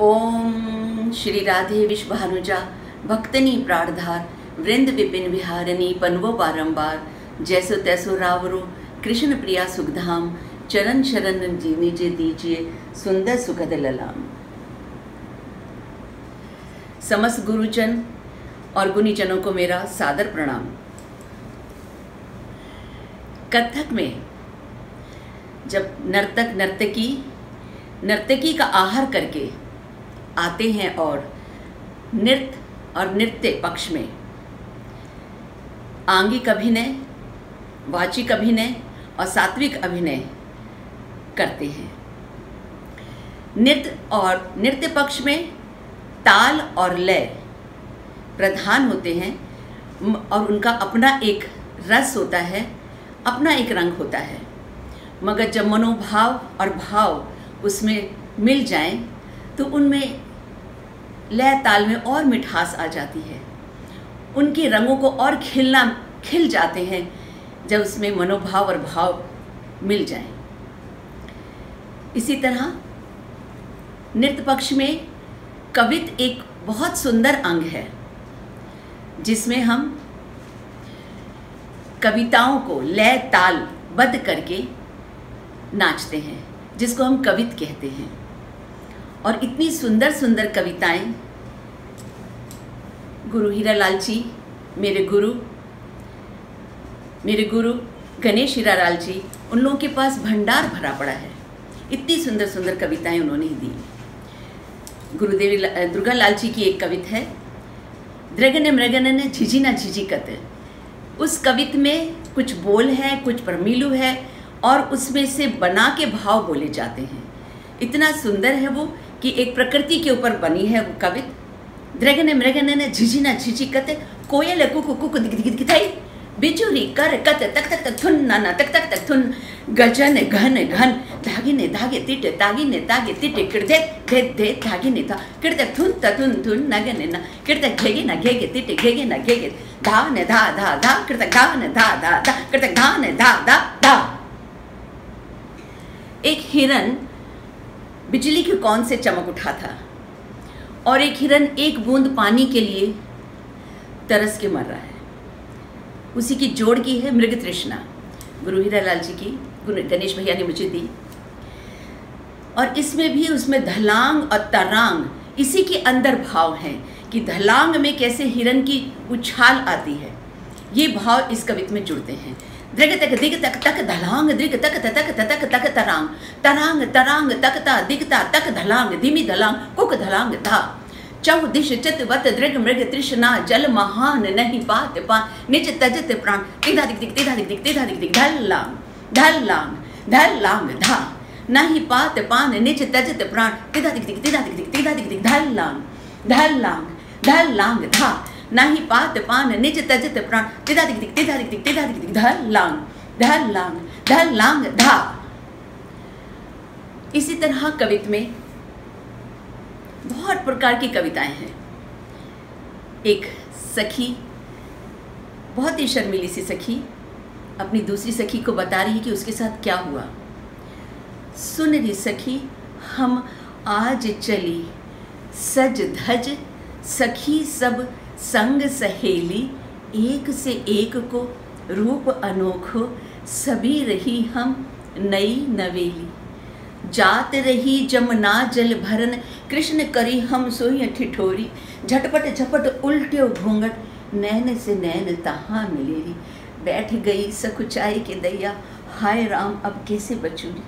ओम श्री राधे विश्वभानुजा भक्तनी प्राणधार, वृंद विपिन विहारनी पनवो बारंबार जैसो तैसो रावरो, कृष्ण प्रिया सुखधाम, चरण शरण जी निजे दीजिए, सुंदर सुखद ललाम। समस्त गुरुजन और गुनीजनों को मेरा सादर प्रणाम। कथक में जब नर्तक नर्तकी नर्तकी का आहार करके आते हैं और नृत्य और नृत्य पक्ष में। आंगिक अभिनय वाचिक अभिनय और सात्विक अभिनय करते हैं। नृत्य और नृत्य पक्ष में ताल और लय प्रधान होते हैं और उनका अपना एक रस होता है, अपना एक रंग होता है। मगर जब मनोभाव और भाव उसमें मिल जाएँ तो उनमें लय ताल में और मिठास आ जाती है। उनके रंगों को और खिलना, खिल जाते हैं, जब उसमें मनोभाव और भाव मिल जाए। इसी तरह, नृत्य पक्ष में कवित एक बहुत सुंदर अंग है, जिसमें हम कविताओं को लय ताल बद्ध करके नाचते हैं, जिसको हम कवित कहते हैं। और इतनी सुंदर सुंदर कविताएँ। गुरु हीरालाल जी, मेरे गुरु मेरे गुरु गणेश हीरा लाल जी, उन लोगों के पास भंडार भरा पड़ा है। इतनी सुंदर सुंदर कविताएँ उन्होंने ही दी। गुरुदेवी दुर्गा लाल जी की एक कवित है, द्रगन मृगन ने झिझिना झिझिकत उस कवित में कुछ बोल है, कुछ प्रमीलू है और उसमें से बना के भाव बोले जाते हैं। इतना सुंदर है वो कि एक प्रकृति के ऊपर बनी है वो कवित। द्रगन मृगन ने झिझिना झिझिकत कोयल कुकु कुकु दिख दिख दिखाई। बिचुरी कर कत, तक तक तक थुन नाना तक तक तक थुन गजन घन घन धागे ने धागे तिटे तागी ने तागे तिटे किड़दे धे धे धागे ने था किड़ते थुन तुन थुन नगे ने ना, किड़ते घेगे ना घेगे तिटे, घेगे ना घेगे धा ने धा धा धा, किड़ते घा ने धा धा धा, किड़ते घा ने धा धा धा। एक हिरन बिजली के कौन से चमक उठा था? और एक हिरन एक बूंद पानी के लिए तरस के मर रहा है। उसी की जोड़ की है मृग तृष्णा। गुरु हीरालाल जी की गणेश भैया ने मुझे दी। और इसमें भी उसमें धलांग और तरांग, इसी के अंदर भाव हैं कि धलांग में कैसे हिरन की उछाल आती है। ये भाव इस कवित में जुड़ते हैं। दृग तक, दिग तक तक धलांग, दृग तक तक तक तक तरांग। तरांग तरांग तकता दिगता तक धलांग, धीमी धलांग, कुक धलांग धा। चौ दिश चितवत दृग मृग तृष्णा, जल महान नहीं पात पान निज तजत प्राण, तिधा दिक दिक तिधा दिक दिक तिधा दिक दिक धल्लांग धल्लांग धल्लांग धा। नहीं पात पान, निज तजत प्राण, तिधा दिक दिक तिधा दिक दिक तिधा दिक दिक धल्लांग धल्लांग धल्लांग धा। नहीं पात पान, निज तजत प्राण। तिधा दिक दिक तिधा दिक दिक तिधा दिक दिक धल्लांग धल्लांग धल्लांग धा। इसी तरह कवित में बहुत प्रकार की कविताएँ हैं। एक सखी, बहुत ही शर्मीली सी सखी, अपनी दूसरी सखी को बता रही है कि उसके साथ क्या हुआ। सुन रही सखी, हम आज चली, सज धज, सखी सब संग सहेली, एक से एक को, रूप अनोखो, सभी रही हम नई नवेली। जात रही जमुना जल भरन, कृष्ण करी हम सोई ठिठोरी। झटपट झपट उल्टे घूंघट, नैन से नैन तहाँ मिलेरी। बैठ गई सकुचाई के दैया, हाय राम, अब कैसे बचूरी?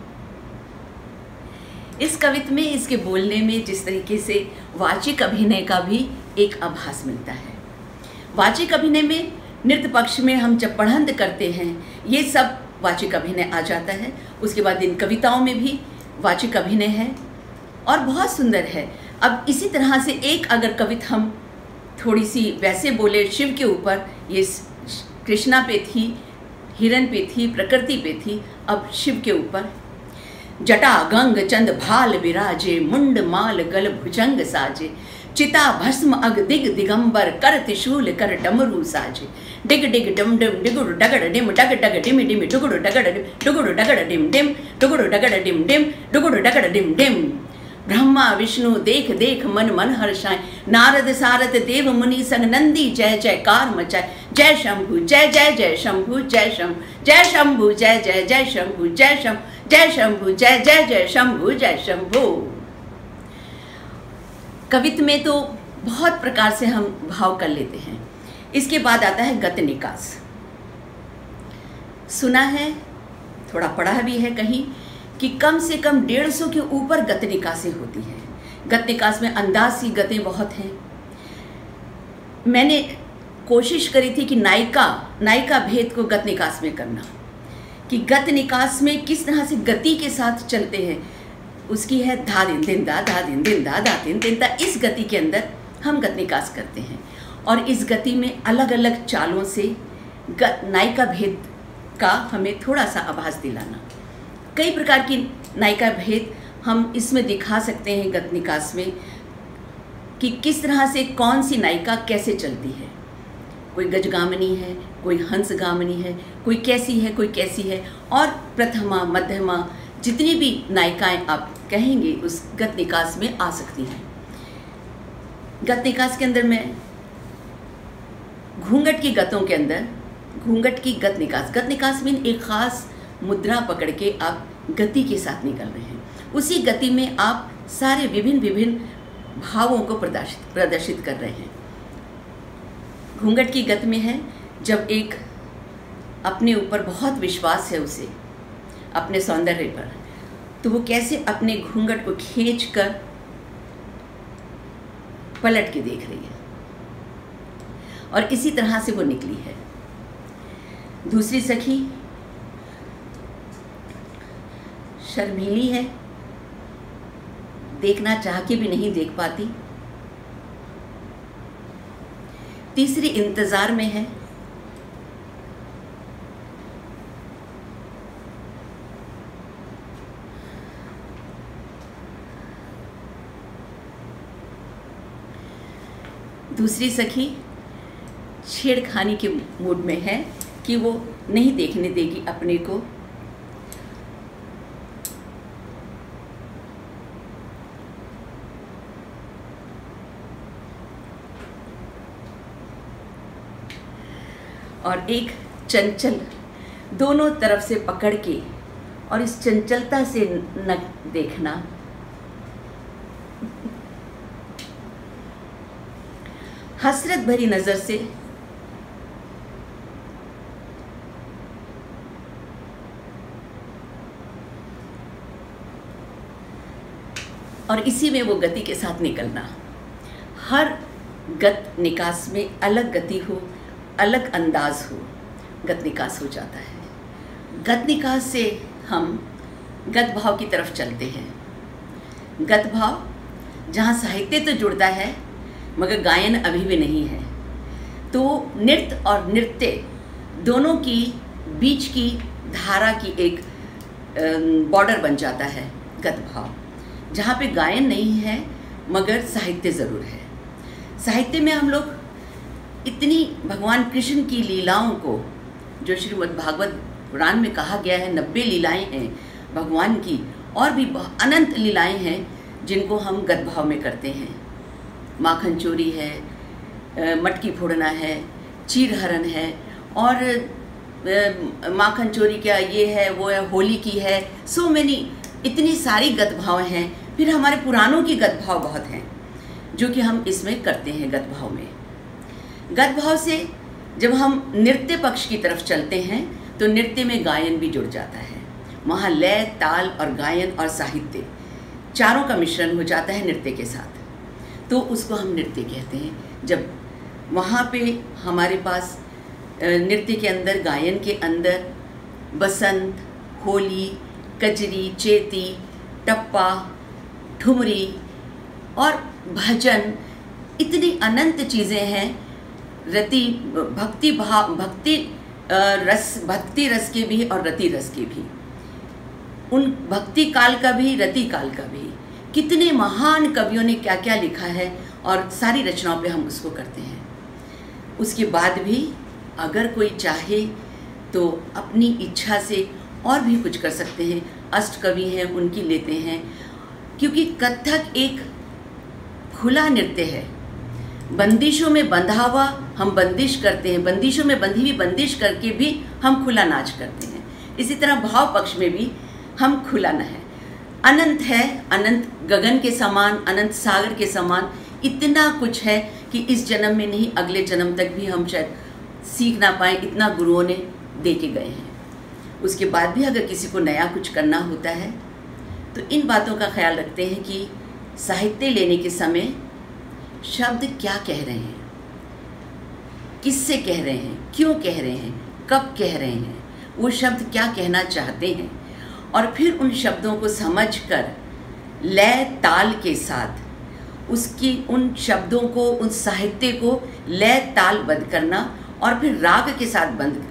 इस कवित में, इसके बोलने में, जिस तरीके से वाचिक अभिनय का भी एक आभास मिलता है। वाचिक अभिनय में नृत्य पक्ष में हम जब पढ़ंत करते हैं, ये सब वाचिक अभिनय आ जाता है। उसके बाद इन कविताओं में भी वाचिक अभिनय है और बहुत सुंदर है। अब इसी तरह से एक अगर कवित हम थोड़ी सी वैसे बोले शिव के ऊपर, ये कृष्णा पे थी हिरण पे थी, प्रकृति पे थी, अब शिव के ऊपर। जटा गंग चंद भाल विराजे मुंड माल गल भुजंग साजे। चिता भस्म अग दिग दिगंबर, कर त्रिशूल, कर डमरू साजे। डिग डिग डम डम, डिगुड़ डगड़ डिम, डग डग डिमि डिमि, डुगुड़ डगड़ डुगुड़ डगड़ डिम डिम, डुगुड़ डगड़ डिम डिम, डुगुड़ डगड़ डिम डिम। ब्रह्मा, विष्णु, देख देख मन मन हर्षाए नारद सारद देव मुनि संग नंदी, जय जयकार मचाए जय शंभु, जय जय जय शंभु जय शंभु। जय शंभु, जय जय जय शंभु जय शंभु। जय शंभु, जय जय जय शंभु जय शंभु। कवित्व में तो बहुत प्रकार से हम भाव कर लेते हैं। इसके बाद आता है गत निकास। सुना है, थोड़ा पढ़ा भी है कहीं, कि कम से कम डेढ़ सौ के ऊपर गत निकासें होती हैं। गत निकास में अंदाज सी गतें बहुत हैं। मैंने कोशिश करी थी कि नायिका नायिका भेद को गत निकास में करना। कि गत निकास में किस तरह से गति के साथ चलते हैं उसकी है धा दिन दिन दा धा दिन दिन दा धा दिन दिन दा। इस गति के अंदर हम गत निकास करते हैं। और इस गति में अलग अलग चालों से नायिका भेद का हमें थोड़ा सा आभास दिलाना। कई प्रकार की नायिका भेद हम इसमें दिखा सकते हैं गत निकास में कि किस तरह से कौन सी नायिका कैसे चलती है। कोई गजगामनी है, कोई हंसगामनी है, कोई कैसी है, कोई कैसी है। और प्रथमा, मध्यमा जितनी भी नायिकाएँ आप कहेंगे, उस गत निकास में आ सकती हैं। गत निकास के अंदर मैं, घूंघट की गतों के अंदर, घूंघट की गत निकास। गत निकास में एक ख़ास मुद्रा पकड़ के आप गति के साथ निकल रहे हैं। उसी गति में आप सारे विभिन्न विभिन्न भावों को प्रदर्शित प्रदर्शित कर रहे हैं। घूंघट की गत में है, जब एक अपने ऊपर बहुत विश्वास है उसे अपने सौंदर्य पर। तो वो कैसे अपने घूंघट को खींच कर पलट के देख रही है। और इसी तरह से वो निकली है। दूसरी सखी शर्मीली है। देखना चाह के भी नहीं देख पाती। तीसरी इंतज़ार में है। दूसरी सखी छेड़खानी के मूड में है कि वो नहीं देखने देगी अपने को। और एक चंचल दोनों तरफ़ से पकड़ के और इस चंचलता से न देखना हसरत भरी नज़र से। और इसी में वो गति के साथ निकलना। हर गत निकास में अलग गति हो, अलग अंदाज हो, गत निकास हो जाता है। गत निकास से हम गत भाव की तरफ़ चलते हैं। गत भाव, जहाँ साहित्य तो जुड़ता है मगर गायन अभी भी नहीं है। तो नृत्य और नृत्य दोनों की बीच की धारा की एक बॉर्डर बन जाता है गत भाव जहाँ पे गायन नहीं है, मगर साहित्य ज़रूर है। साहित्य में हम लोग इतनी भगवान कृष्ण की लीलाओं को, जो श्रीमद् भागवत पुराण में कहा गया है, नब्बे लीलाएँ हैं भगवान की, और भी अनंत लीलाएँ हैं जिनको हम गद भाव में करते हैं। माखन चोरी है मटकी फोड़ना है, चीर हरण है और माखन चोरी क्या ये है, वो है, होली की है सो मैनी इतनी सारी गत भाव हैं। फिर हमारे पुराणों की गत भाव बहुत हैं, जो कि हम इसमें करते हैं गत भाव में। गत भाव से जब हम नृत्य पक्ष की तरफ़ चलते हैं तो नृत्य में गायन भी जुड़ जाता है। वहाँ लय, ताल और गायन और साहित्य, चारों का मिश्रण हो जाता है नृत्य के साथ। तो उसको हम नृत्य कहते हैं। जब वहाँ पे हमारे पास नृत्य के अंदर, गायन के अंदर बसंत, होली, कजरी, चेती, टप्पा, ठुमरी और भजन इतनी अनंत चीज़ें हैं। रति, भक्ति भाव भक्ति रस भक्ति रस के भी और रति रस के भी। उन भक्ति काल का भी, रति काल का भी। कितने महान कवियों ने क्या क्या लिखा है और सारी रचनाओं पे हम उसको करते हैं। उसके बाद भी अगर कोई चाहे तो अपनी इच्छा से और भी कुछ कर सकते हैं। अष्ट कवि हैं, उनकी लेते हैं, क्योंकि कथक एक खुला नृत्य है। बंदिशों में बंधा हुआ हम बंदिश करते हैं, बंदिशों में बंधी हुई बंदिश करके भी हम खुला नाच करते हैं। इसी तरह भाव पक्ष में भी हम खुला न है। अनंत है, अनंत गगन के समान, अनंत सागर के समान। इतना कुछ है कि इस जन्म में नहीं, अगले जन्म तक भी हम शायद सीख ना पाए, इतना गुरुओं ने दे के गए हैं। उसके बाद भी अगर किसी को नया कुछ करना होता है तो इन बातों का ख्याल रखते हैं कि साहित्य लेने के समय शब्द क्या कह रहे हैं? किससे कह रहे हैं? क्यों कह रहे हैं? कब कह रहे हैं? वो शब्द क्या कहना चाहते हैं? और फिर उन शब्दों को समझकर लय ताल के साथ उसकी उन शब्दों को, उन साहित्य को लय ताल बंद करना और फिर राग के साथ बंद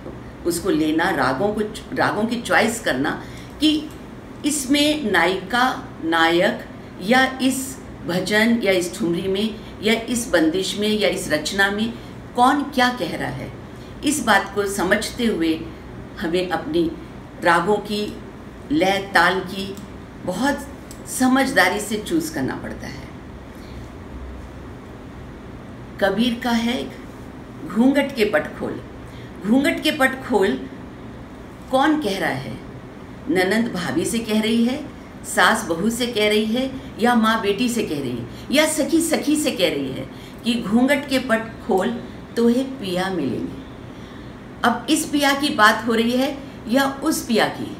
उसको लेना, रागों को, रागों की चॉइस करना कि इसमें नायिका, नायक या इस भजन या इस ठुमरी में या इस बंदिश में या इस रचना में कौन क्या कह रहा है। इस बात को समझते हुए हमें अपनी रागों की लय ताल की बहुत समझदारी से चूज़ करना पड़ता है। कबीर का है घूंघट के पट खोल घूंघट के पट खोल कौन कह रहा है? ननंद भाभी से कह रही है, सास बहू से कह रही है, या माँ बेटी से कह रही है, या सखी सखी से कह रही है कि घूंघट के पट खोल तो है पिया मिलेंगे। अब इस पिया की बात हो रही है या उस पिया की?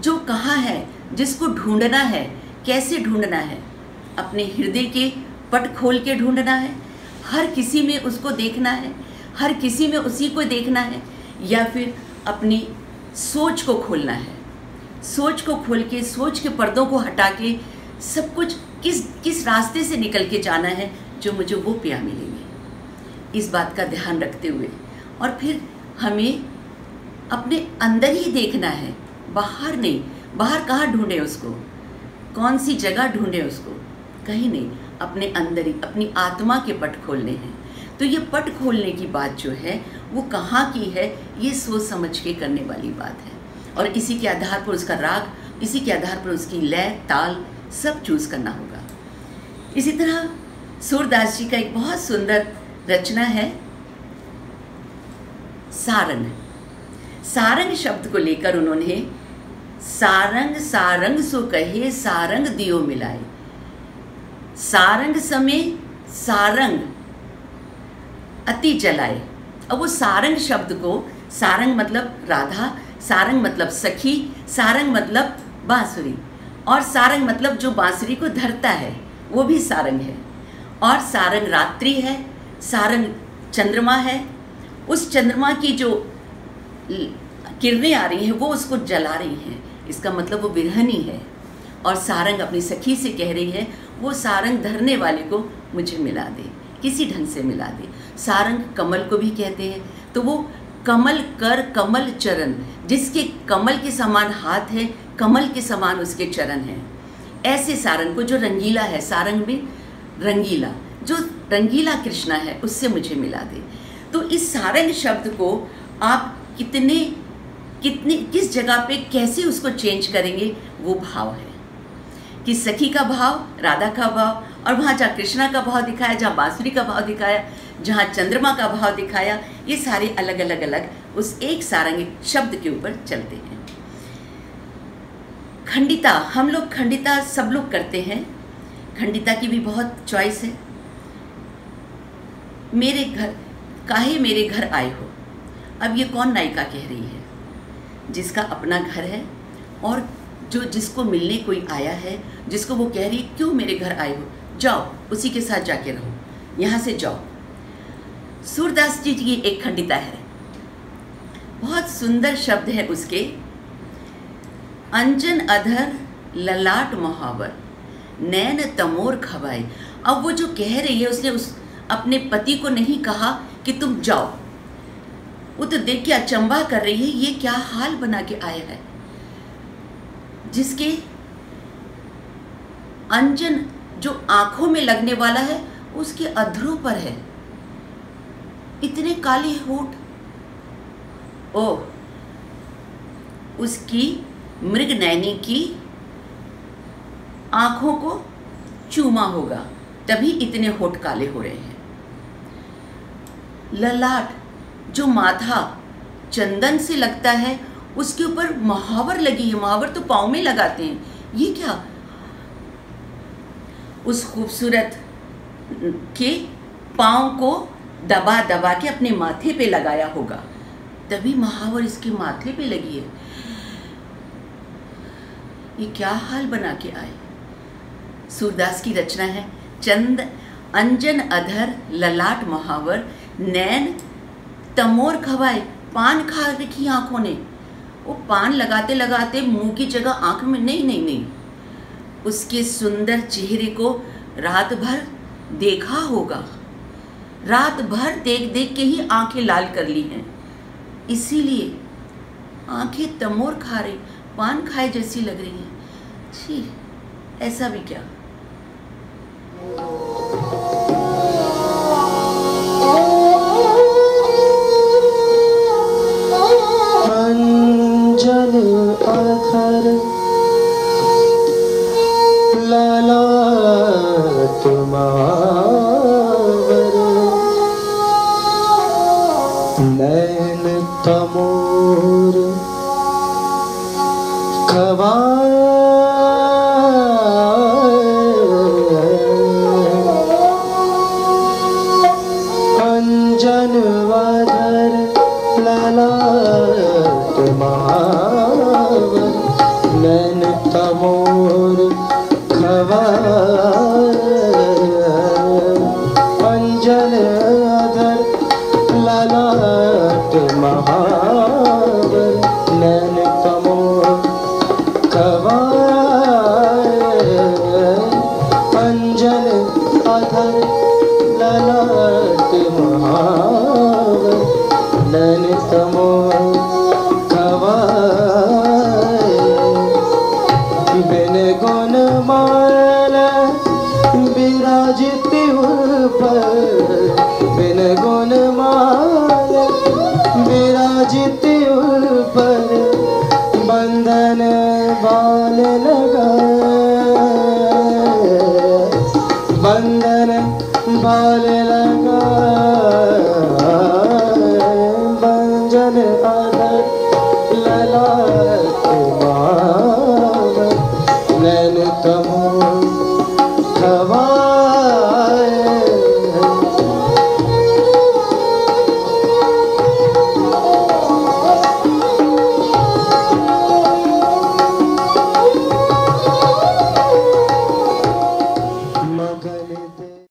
जो कहाँ है, जिसको ढूंढना है, कैसे ढूंढना है? अपने हृदय के पट खोल के ढूंढना है, हर किसी में उसको देखना है, हर किसी में उसी को देखना है, या फिर अपनी सोच को खोलना है। सोच को खोल के, सोच के पर्दों को हटा के, सब कुछ किस किस रास्ते से निकल के जाना है, जो मुझे वो पिया मिलेंगे। इस बात का ध्यान रखते हुए, और फिर हमें अपने अंदर ही देखना है बाहर नहीं, बाहर कहाँ ढूंढे उसको? कौन सी जगह ढूंढे उसको? कहीं नहीं, अपने अंदर ही, अपनी आत्मा के पट खोलने हैं। तो ये पट खोलने की बात जो है, वो कहाँ की है, ये सोच समझ के करने वाली बात है। और इसी के आधार पर उसका राग, इसी के आधार पर उसकी लय, ताल, सब चूज़ करना होगा। इसी तरह सूरदास जी का एक बहुत सुंदर रचना है, सारंग। सारंग शब्द को लेकर उन्होंने सारंग सारंग सो कहे सारंग दियो मिलाए सारंग समय सारंग अति जलाए। अब वो सारंग शब्द को, सारंग मतलब राधा, सारंग मतलब सखी, सारंग मतलब बांसुरी, और सारंग मतलब जो बांसुरी को धरता है, वो भी सारंग है। और सारंग रात्रि है, सारंग चंद्रमा है, उस चंद्रमा की जो किरणें आ रही हैं, वो उसको जला रही हैं। इसका मतलब वो बिरहनी है और सारंग अपनी सखी से कह रही है, वो सारंग धरने वाले को मुझे मिला दे, किसी ढंग से मिला दे। सारंग कमल को भी कहते हैं। तो वो कमल कर कमल चरण, जिसके कमल के समान हाथ है, कमल के समान उसके चरण हैं। ऐसे सारंग को जो रंगीला है, सारंग में रंगीला, जो रंगीला कृष्णा है, उससे मुझे मिला दे। तो इस सारंग शब्द को आप कितने कितने, किस जगह पे कैसे उसको चेंज करेंगे, वो भाव है। कि सखी का भाव, राधा का भाव, और वहाँ जहाँ कृष्णा का भाव दिखाया, जहाँ बांसुरी का भाव दिखाया, जहाँ चंद्रमा का भाव दिखाया, ये सारे अलग अलग अलग उस एक सारंगी शब्द के ऊपर चलते हैं। खंडिता, हम लोग खंडिता सब लोग करते हैं। खंडिता की भी बहुत चॉइस है। मेरे घर, काहे मेरे घर आए हो? अब ये कौन नायिका कह रही है? जिसका अपना घर है और जो जिसको मिलने कोई आया है, जिसको वो कह रही है, क्यों मेरे घर आए हो? जाओ, उसी के साथ जाके रहो। यहाँ से जाओ। सूरदास जी की एक खंडिता है। बहुत सुंदर शब्द है उसके। अंजन अधर ललाट मुहावर, नैन तमोर खवाए। अब वो जो कह रही है, उसने उस अपने पति को नहीं कहा कि तुम जाओ। वो तो देख के अचंबा कर रही है, ये क्या हाल बना के आया है? जिसके अंजन जो आँखों में लगने वाला है, उसके अधरों पर है। इतने काले होठ। ओ, उसकी मृग नैनी की आँखों को चूमा होगा, तभी इतने होठ काले हो रहे हैं। ललाट जो माथा चंदन से लगता है, उसके ऊपर महावर लगी है। महावर तो पाँव में लगाते हैं। ये क्या? उस खूबसूरत के पाँव को दबा दबा के अपने माथे पे लगाया होगा। तभी महावर इसके माथे पे लगी है। ये क्या हाल बना के आए? सूरदास की रचना है। चंद, अंजन अधर, ललाट महावर, नैन तमोर खवाए, पान खा रखी आँखों ने। वो पान लगाते लगाते मुँह की जगह आँख में, नहीं नहीं नहीं। उसके सुंदर चेहरे को रात भर देखा होगा। रात भर देख देख के ही आँखें लाल कर ली हैं। इसीलिए आँखें तमोर खा रही, पान खाए जैसी लग रही हैं। छी, ऐसा भी क्या? आखर लाला तुमावर नैन तमोर खवा बाल